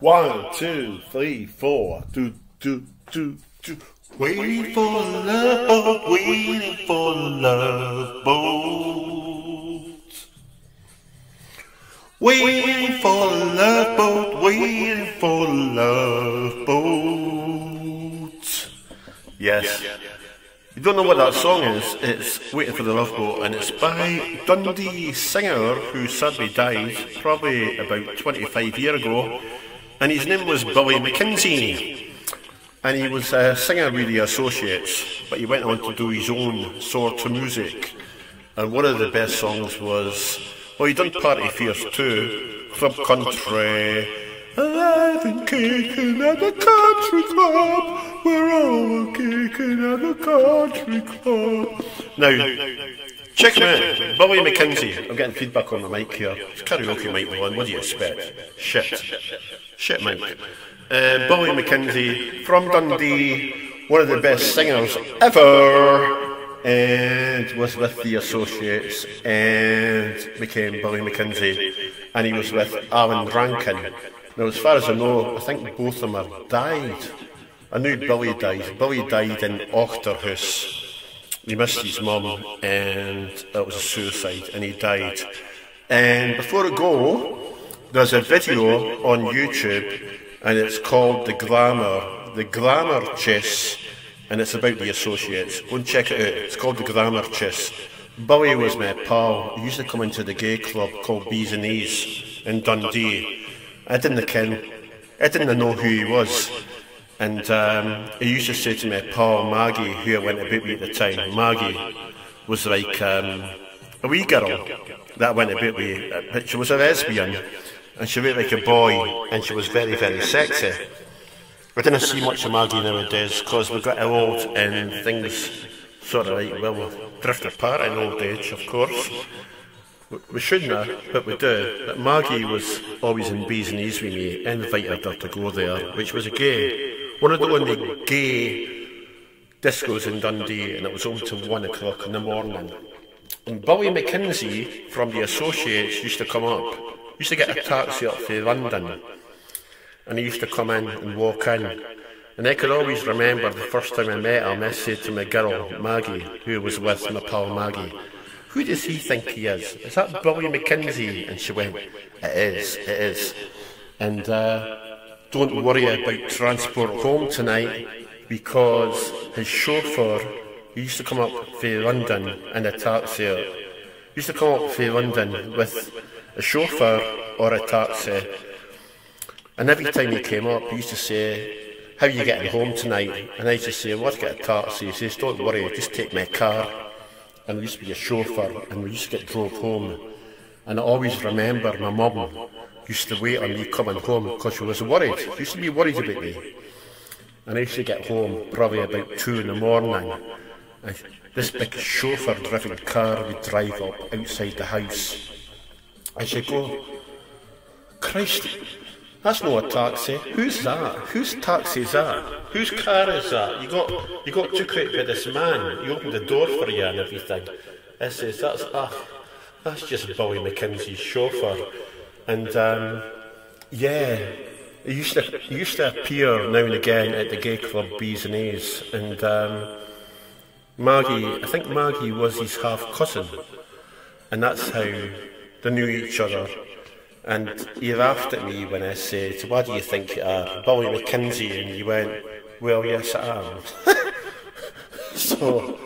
One, two, three, four. Do, do, do, do. Waiting for love, waiting for love boat. Waiting for love boat, waiting for love boat. Yes. You don't know what that song is? It's Waiting for the Love Boat, and it's by Dundee singer who sadly died probably about 25 years ago, and his name was Billy Mackenzie. And he was a singer with the Associates, but he went on to do his own sort of music. And one of the best songs was, well, he done Party Fears Two, Club Country, and kicking at the country club. We're all kicking at the country club. Now, check him out. Billy Mackenzie. I'm getting feedback on the mic here. It's karaoke mic one. What do you expect? Shit. Shit mic. Uh, Billy Mackenzie from Dundee. One of the best singers ever. And was with the Associates and became Billy Mackenzie. And he was with Alan Rankine. Now, as far as I know, I think both of them have died. I knew Billy died. Billy died in Auchterhouse. He missed his mum, and it was a suicide, and he died. And before I go, there's a video on YouTube, and it's called The Glamour. The Glamour Chase, and it's about the Associates. Go and check it out. It's called The Glamour Chase. Billy was my pal. He used to come into the gay club called Bees and E's in Dundee. I didn't I didn't know who he was. And um, he used to say to me, Paul, Maggie, who I went about with at the time, Maggie was like um, a wee girl that went about with, but she was a lesbian, and she looked like a boy, and she was very, very sexy. I didn't see much of Maggie nowadays, because we got old and things sort of like, well, drift apart in old age, of course. We shouldn't but we do. But Maggie was always in B's and E's with me, invited her to go there, which was a gay, one of the only gay discos in Dundee, and it was open till one o'clock in the morning. And Billy Mackenzie from the Associates used to come up, used to get a taxi up to London, and he used to come in and walk in. And I could always remember the first time I met him, I said to my girl, Maggie, who was with my pal Maggie, who does he think he is? Is that Billy Mackenzie? And she went, It is, it is. And uh, don't worry about transport home tonight because his chauffeur, he used to come up from London in a taxi. He used to come up from London with a chauffeur or a taxi. And every time he came up, he used to say, How are you getting home tonight? And I used to say, Well, let's get a taxi. He says, Don't worry, just take my car and we used to be a chauffeur and we used to get drove home. And I always remember my mum used to wait on me coming home because she was worried. She used to be worried about me. And I used to get home probably about two in the morning. This big chauffeur driven car would drive up outside the house. I should go, Christ, that's not a taxi. Who's that? Whose taxi is that? Whose car is that? You got you got took out by this man. He opened the door for you and everything. I says that's ah, that's just Billy Mackenzie's chauffeur. And um, yeah, he used to he used to appear now and again at the gay club B's and A's. And um, Maggie, I think Maggie was his half cousin, and that's how they knew each other. And he laughed at me when I said, What do you think you are? And he went, Well, yes, I am. so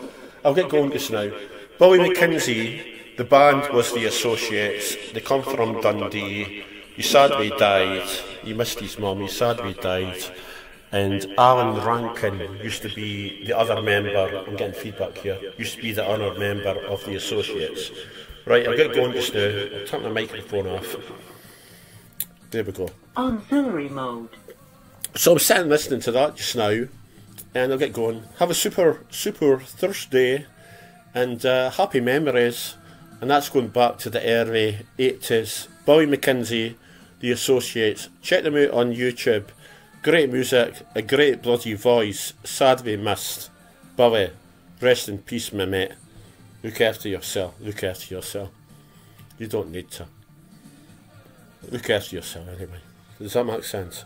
I'll get going just now. Billy Mackenzie, the band was the Associates. They come from Dundee. He sadly died. He missed his mum. He sadly died. And Alan Rankine used to be the other member, I'm getting feedback here, used to be the honoured member of the Associates. Right, I'll get going just now. I'll turn the microphone off. There we go. Auxiliary mode. So I'm sitting listening to that just now, and I'll get going. Have a super, super Thursday, and uh, happy memories. And that's going back to the early 80s. Billy Mackenzie, The Associates. Check them out on YouTube. Great music, a great bloody voice. Sadly missed. Billy, rest in peace, my mate. Look after yourself. Look after yourself. You don't need to. Look after yourself anyway. Does that make sense?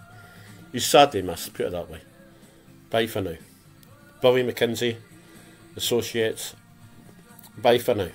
He's sadly missed, put it that way. Bye for now. Bobby Mackenzie, Associates. Bye for now.